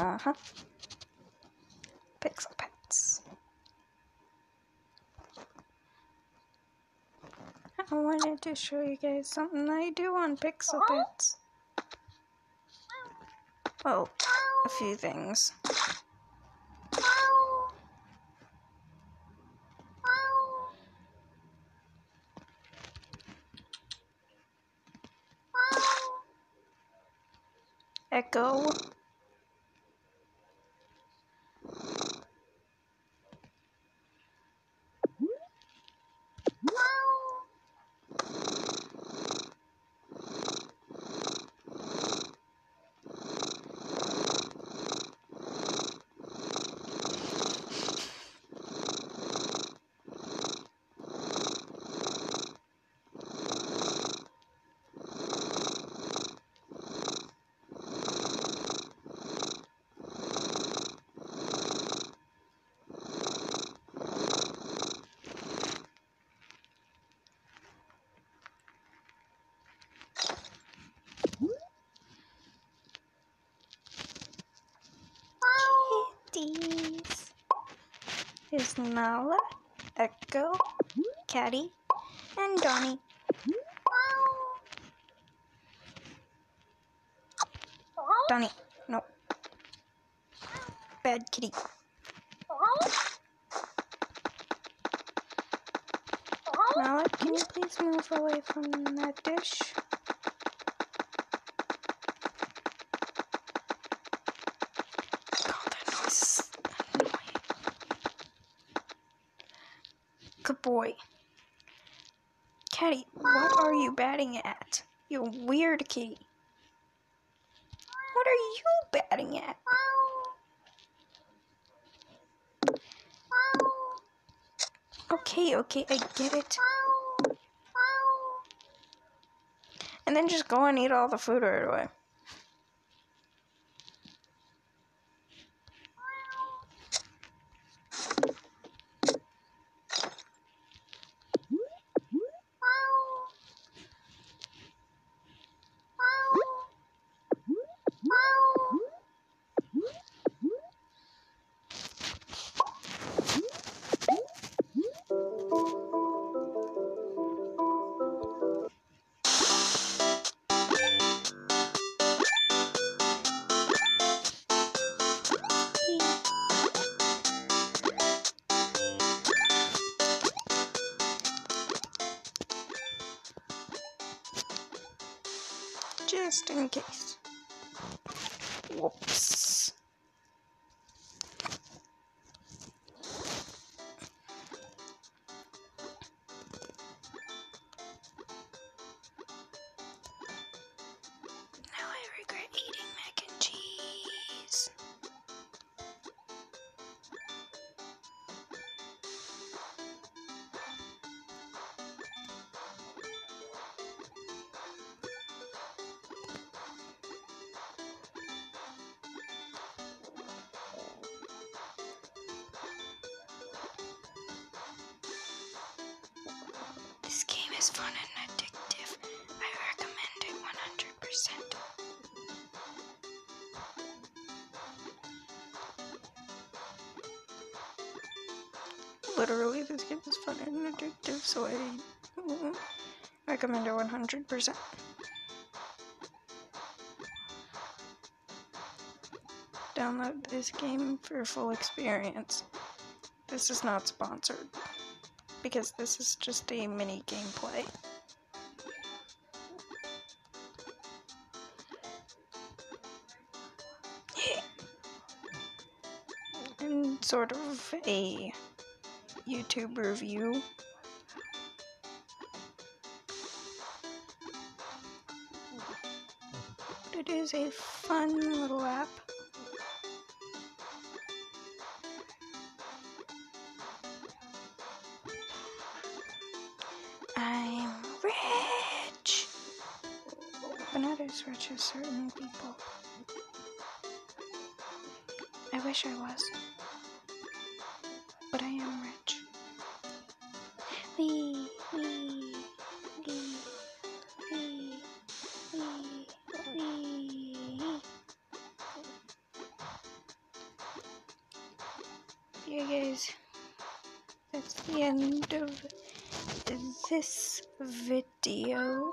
Uh huh. Pixel Petz. I wanted to show you guys something I do on Pixel Petz. Well, a few things. Echo. Here's Nala, Echo, Caddy, and Donnie. Donnie, no. Bad kitty. Nala, can you please move away from that dish? Boy. Caddy, what are you batting at? You weird kitty. What are you batting at? Okay, okay, I get it. And then just go and eat all the food right away. Just in case. Whoops. Is fun and addictive. I recommend it 100%. Literally, this game is fun and addictive, so I mm, recommend it 100%. Download this game for full experience. This is not sponsored because this is just a mini gameplay. and sort of a YouTube review. It is a fun little app. As rich as certain people. I wish I was, but I am rich. Wee, wee, wee, wee, wee, wee. yeah, guys, that's the end of this video.